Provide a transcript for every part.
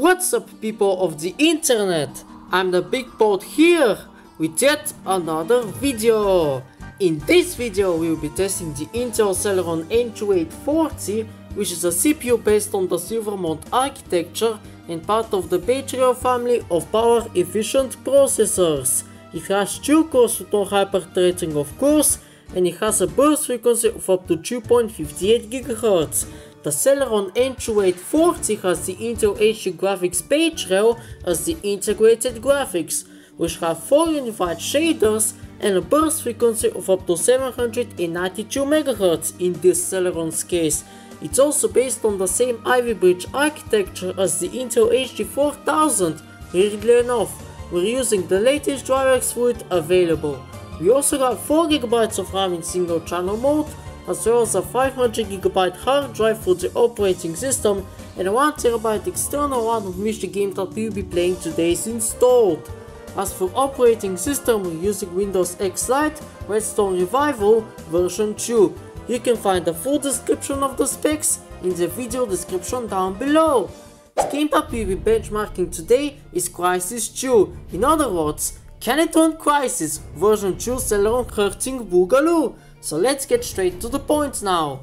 What's up people of the internet? I'm the Big Boat here with yet another video. In this video we will be testing the Intel Celeron N2840 which is a CPU based on the Silvermont architecture and part of the Trio family of power efficient processors. It has 2 cores no hyper-threading of course and it has a burst frequency of up to 2.58 GHz. The Celeron N2840 has the Intel HD Graphics Bay Trail as the integrated graphics, which have 4 unified shaders and a burst frequency of up to 792 MHz in this Celeron's case. It's also based on the same Ivy Bridge architecture as the Intel HD 4000, weirdly enough, we're using the latest drivers for it available. We also got 4GB of RAM in single channel mode, as well as a 500GB hard drive for the operating system and a 1TB external one of which the game that we'll be playing today is installed. As for operating system, we're using Windows X Lite Redstone Revival version 2. You can find the full description of the specs in the video description down below. The game that we'll be benchmarking today is Crysis 2, in other words, Canton Crysis version 2 Celeron Kerting Boogaloo. So let's get straight to the point now.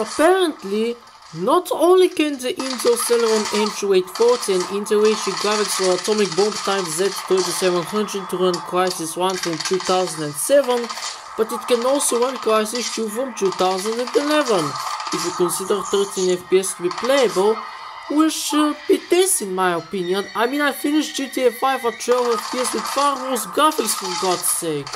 Apparently, not only can the Intel Celeron N2840 and Intel HD graphics for Atomic Bomb Time Z3700 to run Crysis 1 from 2007, but it can also run Crysis 2 from 2011. If you consider 13 FPS to be playable, which should be this in my opinion. I mean I finished GTA 5 at 12 FPS with far worse graphics for God's sake.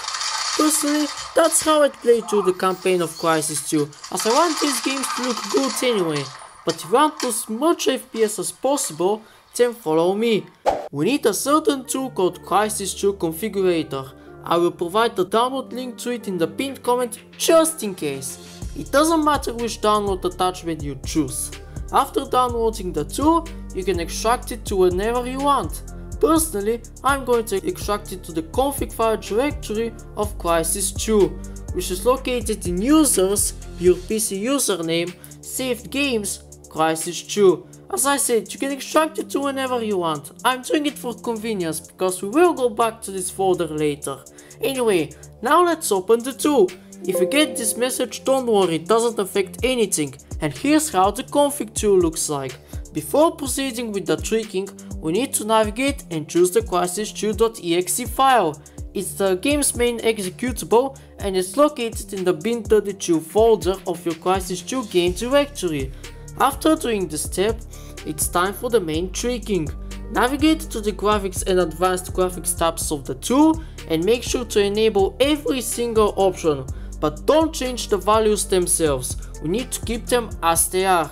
Personally, that's how I'd play through the campaign of Crysis 2, as I want these games to look good anyway. But if you want as much FPS as possible, then follow me. We need a certain tool called Crysis 2 Configurator. I will provide the download link to it in the pinned comment just in case. It doesn't matter which download attachment you choose. After downloading the tool, you can extract it to whenever you want. Personally, I'm going to extract it to the config file directory of Crysis 2, which is located in users, your PC username, saved games, Crysis 2. As I said, you can extract it to whenever you want. I'm doing it for convenience because we will go back to this folder later. Anyway, now let's open the tool. If you get this message, don't worry, it doesn't affect anything. And here's how the config tool looks like. Before proceeding with the tricking, we need to navigate and choose the crysis2.exe file. It's the game's main executable and it's located in the bin32 folder of your Crysis 2 game directory. After doing this step, it's time for the main tricking. Navigate to the graphics and advanced graphics tabs of the tool and make sure to enable every single option but don't change the values themselves, we need to keep them as they are.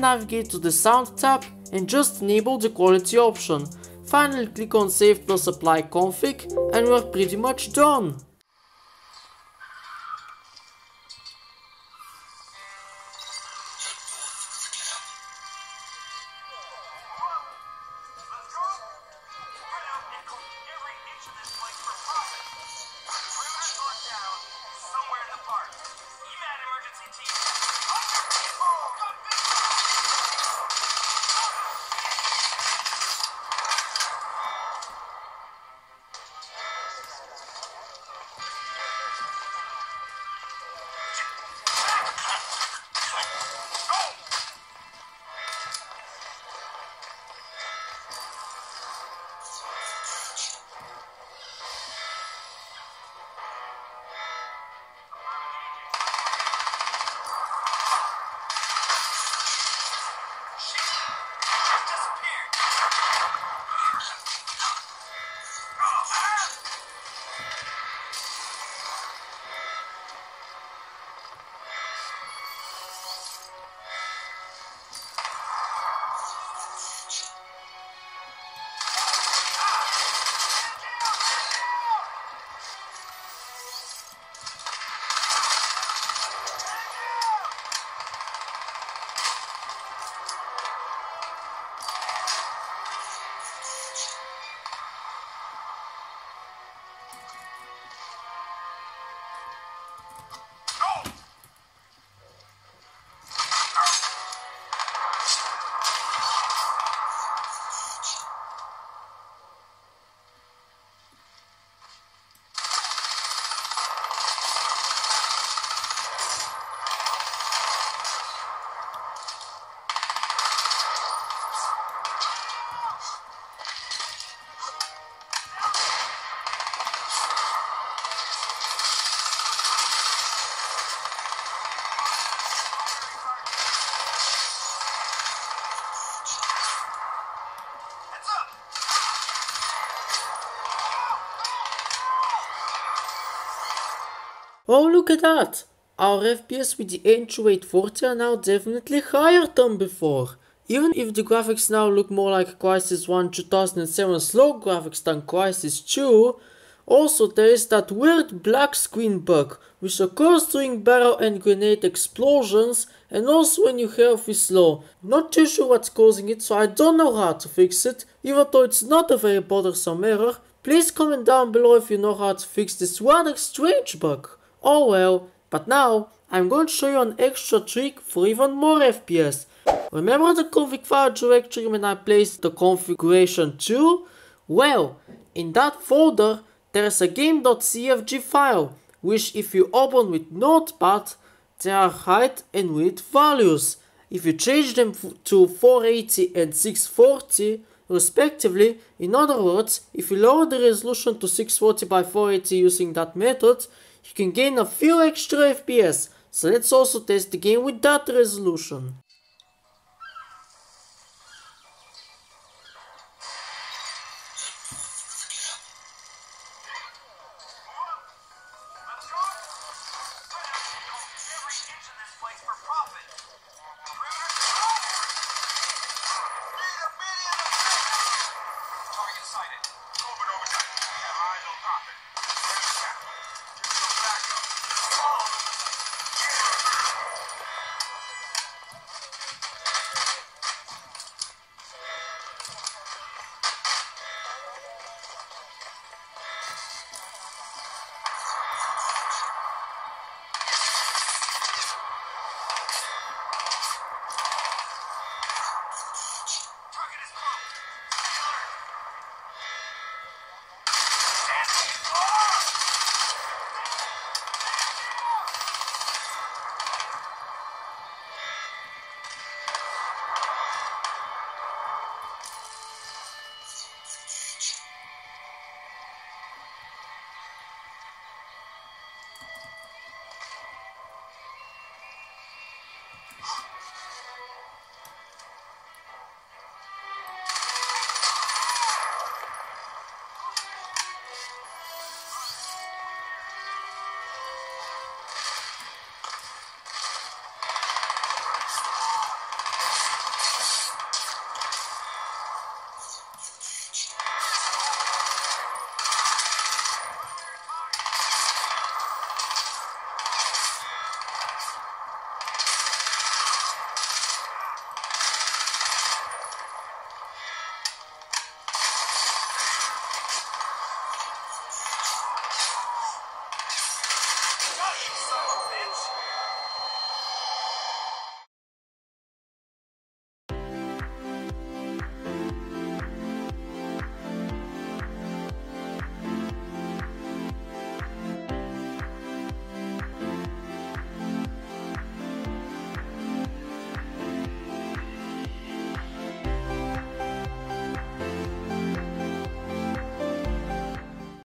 Navigate to the sound tab and just enable the quality option. Finally click on save plus apply config and we're pretty much done. Oh look at that! Our FPS with the N2840 are now definitely higher than before. Even if the graphics now look more like Crysis 1 2007 slow graphics than Crysis 2, also there is that weird black screen bug, which occurs during barrel and grenade explosions and also when your health is low. Not too sure what's causing it so I don't know how to fix it, even though it's not a very bothersome error. Please comment down below if you know how to fix this rather strange bug. Oh well, but now I'm going to show you an extra trick for even more FPS. Remember the config file directory when I placed the configuration too? Well, in that folder there's a game.cfg file, which if you open with Notepad, there are height and width values. If you change them to 480 and 640 respectively, in other words, if you lower the resolution to 640 by 480 using that method, you can gain a few extra FPS. So let's also test the game with that resolution.